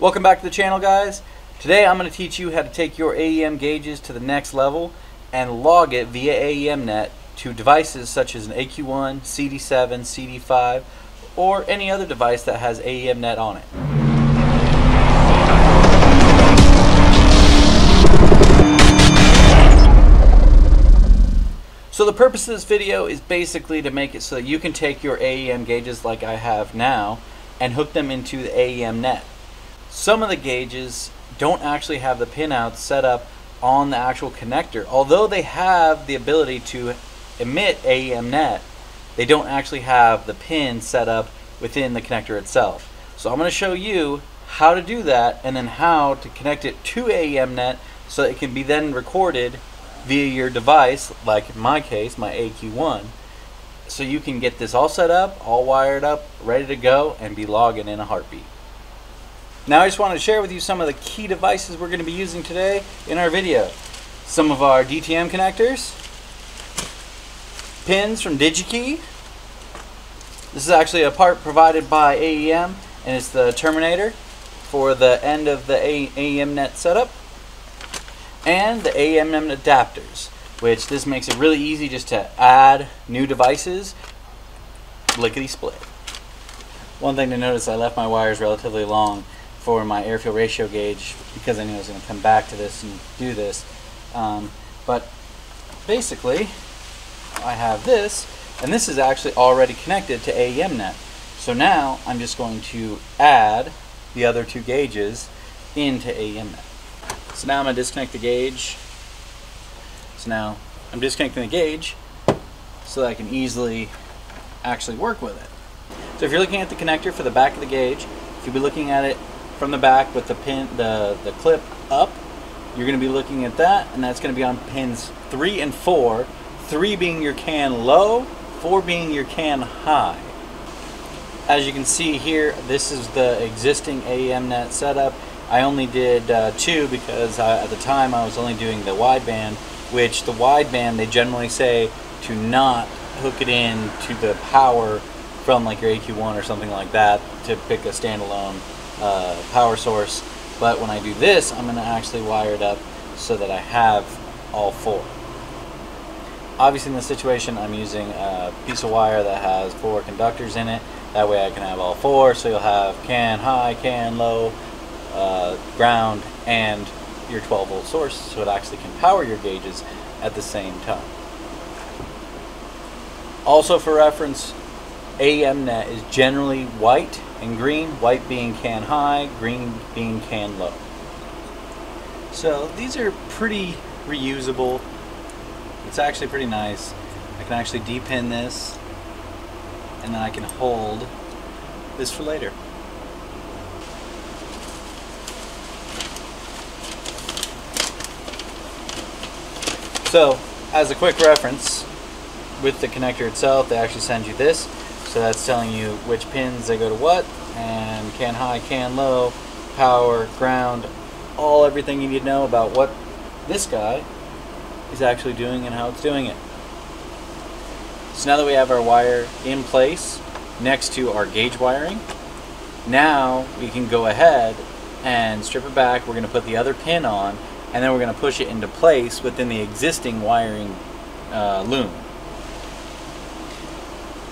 Welcome back to the channel guys. Today I'm going to teach you how to take your AEM gauges to the next level and log it via AEMnet to devices such as an AQ1, CD7, CD5, or any other device that has AEMnet on it. So the purpose of this video is basically to make it so that you can take your AEM gauges like I have now and hook them into the AEM net. Some of the gauges don't actually have the pinouts set up on the actual connector. Although they have the ability to emit AEM net, they don't actually have the pin set up within the connector itself. So I'm going to show you how to do that and then how to connect it to AEM net so it can be then recorded via your device, like in my case, my AQ1, so you can get this all set up, all wired up, ready to go, and be logging in a heartbeat. Now I just want to share with you some of the key devices we're going to be using today in our video. Some of our DTM connectors, pins from DigiKey. This is actually a part provided by AEM, and it's the terminator for the end of the AEM net setup and the AEM adapters, which this makes it really easy just to add new devices, lickety split. One thing to notice, I left my wires relatively long for my air fuel ratio gauge because I knew I was going to come back to this and do this. Um, but basically, I have this, and this is actually already connected to AEMnet. So now I'm just going to add the other two gauges into AEMnet. So now I'm going to disconnect the gauge. So now I'm disconnecting the gauge so that I can easily actually work with it. So if you're looking at the connector for the back of the gauge, if you'll be looking at it from the back with the pin, the, the clip up, you're going to be looking at that, and that's going to be on pins 3 and 4. 3 being your can low, 4 being your can high. As you can see here, this is the existing AEMnet setup. I only did uh, two because I, at the time I was only doing the wideband, which the wideband they generally say to not hook it in to the power from like your AQ1 or something like that to pick a standalone uh, power source. But when I do this, I'm going to actually wire it up so that I have all four. Obviously in this situation, I'm using a piece of wire that has four conductors in it. That way I can have all four, so you'll have can high, can low, uh, ground and your 12 volt source so it actually can power your gauges at the same time. Also for reference, AEMnet is generally white and green, white being can high, green being can low. So these are pretty reusable. It's actually pretty nice. I can actually depin this and then I can hold this for later. So, as a quick reference, with the connector itself, they actually send you this. So that's telling you which pins they go to what, and can high, can low, power, ground, all everything you need to know about what this guy is actually doing and how it's doing it. So now that we have our wire in place next to our gauge wiring, now we can go ahead and strip it back. We're going to put the other pin on and then we're going to push it into place within the existing wiring uh, loom.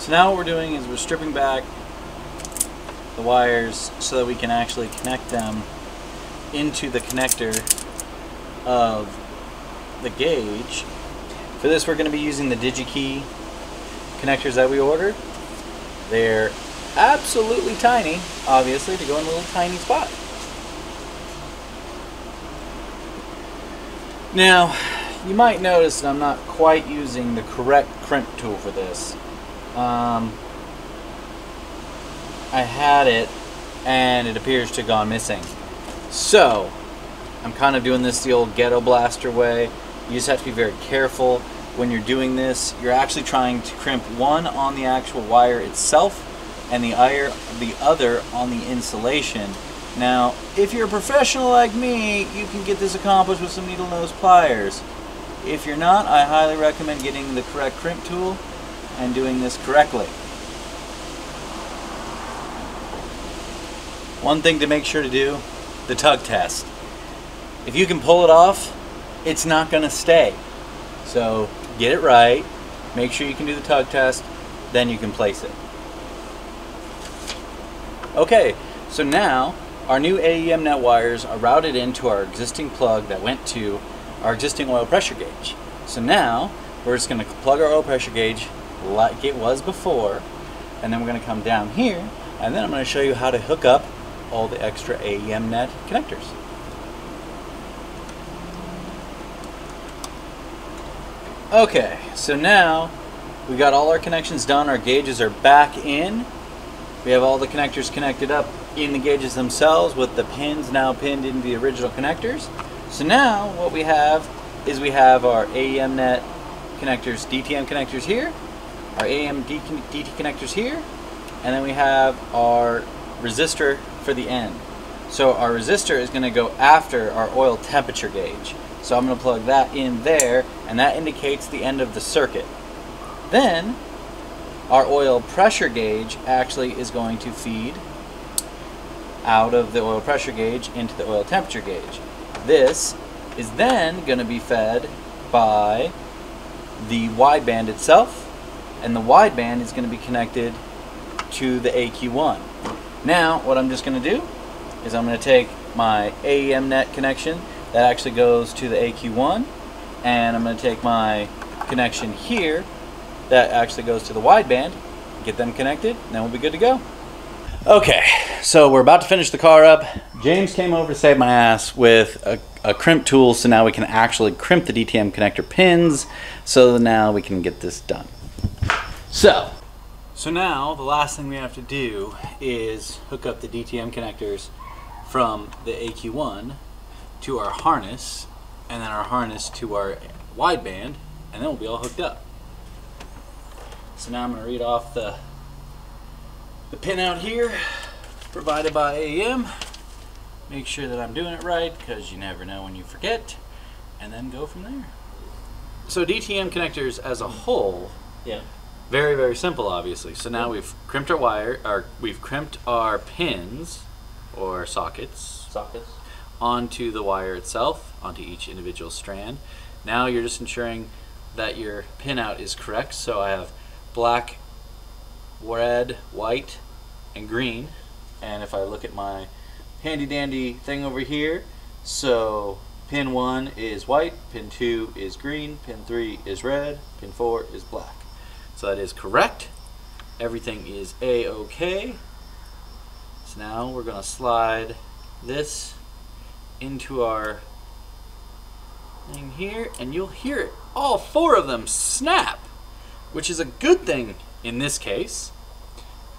So now what we're doing is we're stripping back the wires so that we can actually connect them into the connector of the gauge. For this we're going to be using the DigiKey connectors that we ordered. They're absolutely tiny, obviously, to go in a little tiny spot. Now, you might notice that I'm not quite using the correct crimp tool for this. Um, I had it, and it appears to have gone missing. So, I'm kind of doing this the old ghetto blaster way. You just have to be very careful when you're doing this. You're actually trying to crimp one on the actual wire itself, and the other on the insulation now, if you're a professional like me, you can get this accomplished with some needle nose pliers. If you're not, I highly recommend getting the correct crimp tool and doing this correctly. one thing to make sure to do, the tug test. If you can pull it off, it's not going to stay. So get it right, make sure you can do the tug test, then you can place it. Okay, so now our new AEM net wires are routed into our existing plug that went to our existing oil pressure gauge. So now we're just going to plug our oil pressure gauge like it was before, and then we're going to come down here, and then I'm going to show you how to hook up all the extra AEM net connectors. Okay, so now we got all our connections done, our gauges are back in. We have all the connectors connected up in the gauges themselves with the pins now pinned into the original connectors. So now what we have is we have our AEM net connectors, DTM connectors here, our AEM DT connectors here, and then we have our resistor for the end. So our resistor is going to go after our oil temperature gauge. So I'm going to plug that in there, and that indicates the end of the circuit. Then, our oil pressure gauge actually is going to feed out of the oil pressure gauge into the oil temperature gauge. This is then going to be fed by the wideband itself, and the wideband is going to be connected to the AQ1. Now, what I'm just going to do is I'm going to take my AEM net connection that actually goes to the AQ1 and I'm going to take my connection here that actually goes to the wideband get them connected and then we'll be good to go. Okay so we're about to finish the car up. James came over to save my ass with a, a crimp tool so now we can actually crimp the DTM connector pins so now we can get this done so so now the last thing we have to do is hook up the DTM connectors from the AQ1 to our harness and then our harness to our wideband and then we'll be all hooked up. So now I'm going to read off the, the pinout here provided by AEM. Make sure that I'm doing it right because you never know when you forget and then go from there. So DTM connectors as a whole, Yeah. Very very simple obviously. So now we've crimped our wire, or we've crimped our pins or sockets Sockets. onto the wire itself, onto each individual strand. Now you're just ensuring that your pinout is correct. So I have black, red, white, and green. And if I look at my handy dandy thing over here, so pin 1 is white, pin 2 is green, pin 3 is red, pin 4 is black. So that is correct. Everything is A-OK. So now we're going to slide this into our thing here and you'll hear it all four of them snap which is a good thing in this case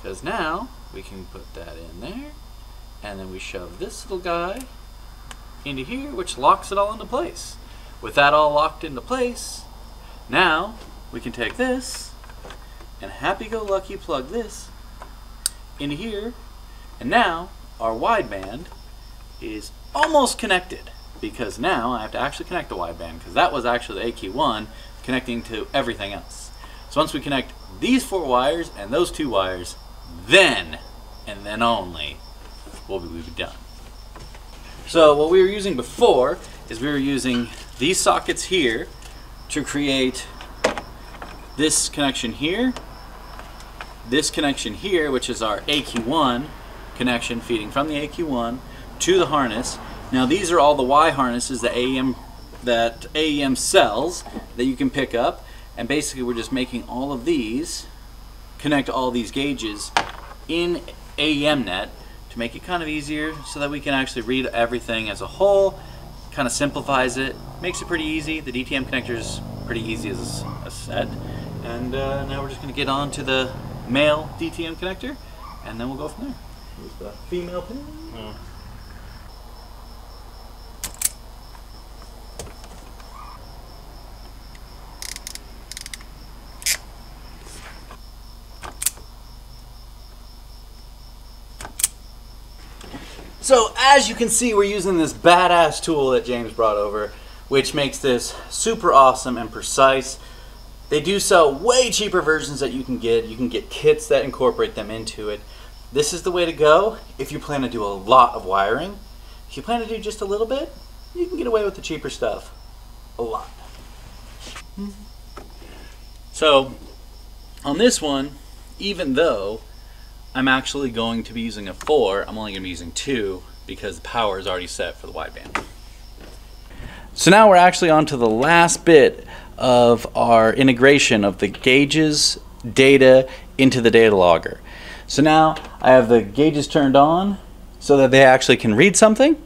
because now we can put that in there and then we shove this little guy into here which locks it all into place with that all locked into place now we can take this and happy-go-lucky plug this in here and now our wideband is almost connected because now I have to actually connect the wideband because that was actually the AQ1 connecting to everything else. So once we connect these four wires and those two wires, then and then only will we be done. So what we were using before is we were using these sockets here to create this connection here, this connection here, which is our AQ1 connection feeding from the AQ1 to the harness. Now these are all the Y harnesses that AEM that AEM sells that you can pick up. And basically we're just making all of these connect all these gauges in AEM net to make it kind of easier so that we can actually read everything as a whole kind of simplifies it makes it pretty easy. The DTM connector is pretty easy as a set and uh, now we're just going to get on to the male DTM connector and then we'll go from there Here's the female pin. So as you can see, we're using this badass tool that James brought over, which makes this super awesome and precise. They do sell way cheaper versions that you can get. You can get kits that incorporate them into it. this is the way to go if you plan to do a lot of wiring. If you plan to do just a little bit, you can get away with the cheaper stuff a lot. So, on this one, even though I'm actually going to be using a 4, I'm only going to be using 2 because the power is already set for the wideband. So now we're actually on to the last bit of our integration of the gauges data into the data logger. So now I have the gauges turned on so that they actually can read something.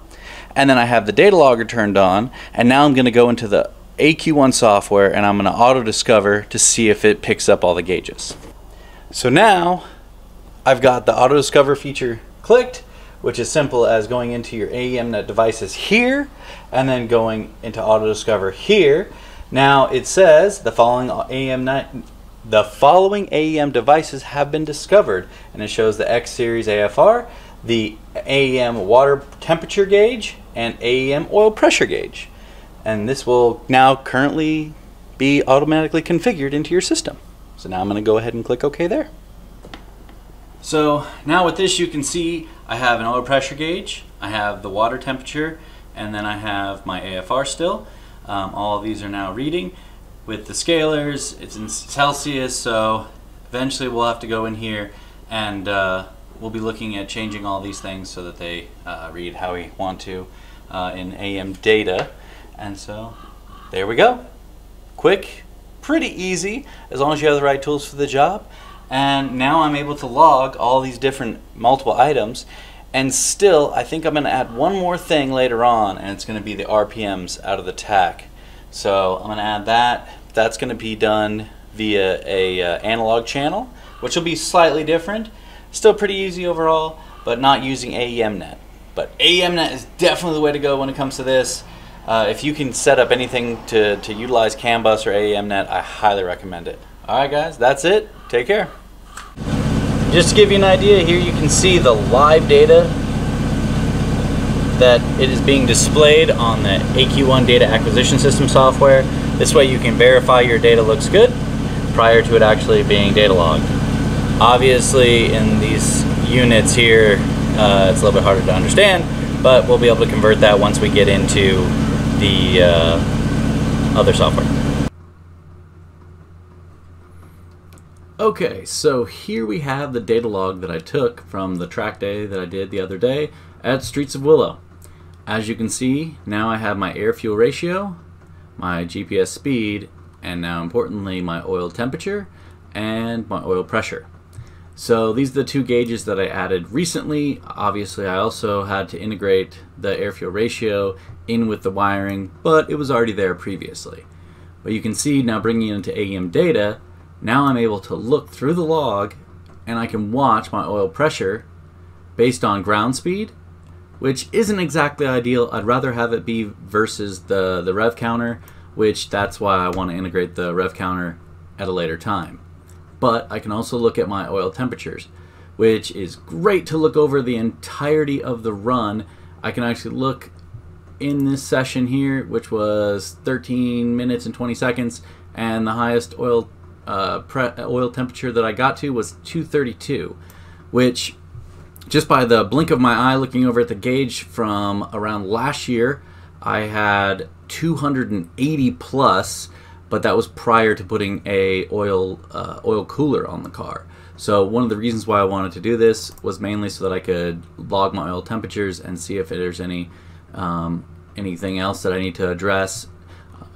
And then I have the data logger turned on. And now I'm going to go into the AQ1 software and I'm going to auto discover to see if it picks up all the gauges. So now I've got the auto discover feature clicked, which is simple as going into your AEMnet devices here and then going into auto discover here. Now it says the following AEMnet the following AEM devices have been discovered, and it shows the X series AFR, the AEM water temperature gauge, and AEM oil pressure gauge. And this will now currently be automatically configured into your system. So now I'm going to go ahead and click OK there. So now with this you can see I have an oil pressure gauge, I have the water temperature, and then I have my AFR still. Um, all these are now reading with the scalars. It's in Celsius, so eventually we'll have to go in here and uh, we'll be looking at changing all these things so that they uh, read how we want to uh, in AEM data. And so there we go. Quick, pretty easy, as long as you have the right tools for the job. And now I'm able to log all these different multiple items. And still, I think I'm going to add one more thing later on, and it's going to be the RPMs out of the tach. So I'm going to add that. That's going to be done via a uh, analog channel, which will be slightly different. Still pretty easy overall, but not using AEMnet. But AEMnet is definitely the way to go when it comes to this. Uh, if you can set up anything to, to utilize CAN bus or AEMnet, I highly recommend it. Alright guys, that's it. Take care. Just to give you an idea, here you can see the live data that it is being displayed on the AQ1 data acquisition system software. This way you can verify your data looks good prior to it actually being data logged. Obviously in these units here uh, it's a little bit harder to understand but we'll be able to convert that once we get into the uh, other software. Okay, so here we have the data log that I took from the track day that I did the other day at Streets of Willow. As you can see, now I have my air-fuel ratio, my GPS speed, and now importantly my oil temperature and my oil pressure. So these are the two gauges that I added recently. Obviously I also had to integrate the air-fuel ratio in with the wiring, but it was already there previously. But you can see now bringing it into AEM data, now I'm able to look through the log and I can watch my oil pressure based on ground speed which isn't exactly ideal. I'd rather have it be versus the, the rev counter, which that's why I want to integrate the rev counter at a later time. But I can also look at my oil temperatures, which is great to look over the entirety of the run. I can actually look in this session here, which was 13 minutes and 20 seconds, and the highest oil uh, oil temperature that I got to was 232, which just by the blink of my eye looking over at the gauge from around last year, I had 280 plus, but that was prior to putting a oil uh, oil cooler on the car. So one of the reasons why I wanted to do this was mainly so that I could log my oil temperatures and see if there's any um, anything else that I need to address.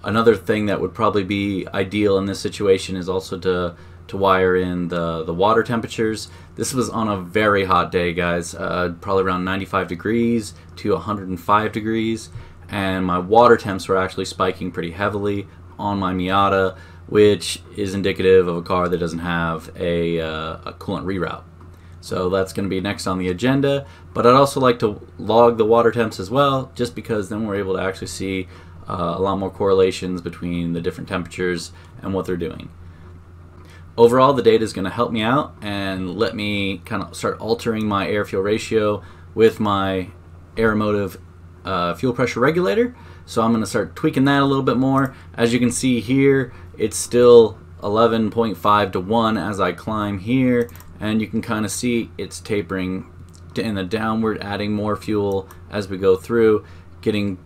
Another thing that would probably be ideal in this situation is also to to wire in the, the water temperatures. This was on a very hot day, guys, uh, probably around 95 degrees to 105 degrees, and my water temps were actually spiking pretty heavily on my Miata, which is indicative of a car that doesn't have a, uh, a coolant reroute. So that's going to be next on the agenda, but I'd also like to log the water temps as well, just because then we're able to actually see uh, a lot more correlations between the different temperatures and what they're doing. Overall, the data is going to help me out and let me kind of start altering my air-fuel ratio with my Aeromotive uh, fuel pressure regulator. So I'm going to start tweaking that a little bit more. As you can see here, it's still 11.5 to 1 as I climb here and you can kind of see it's tapering in the downward, adding more fuel as we go through, getting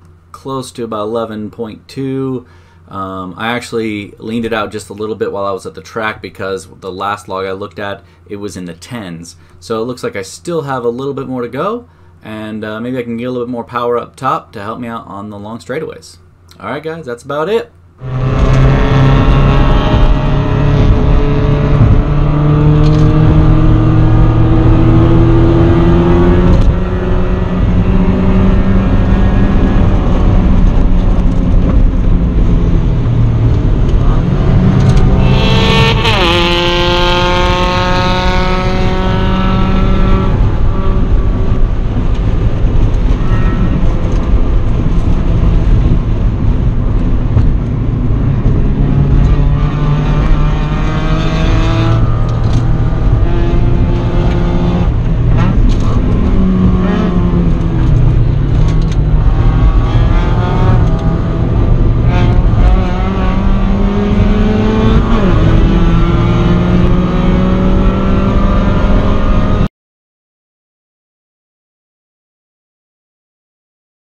close to about 11.2. Um, I actually leaned it out just a little bit while I was at the track because the last log I looked at, it was in the 10s. So it looks like I still have a little bit more to go, and uh, maybe I can get a little bit more power up top to help me out on the long straightaways. Alright guys, that's about it.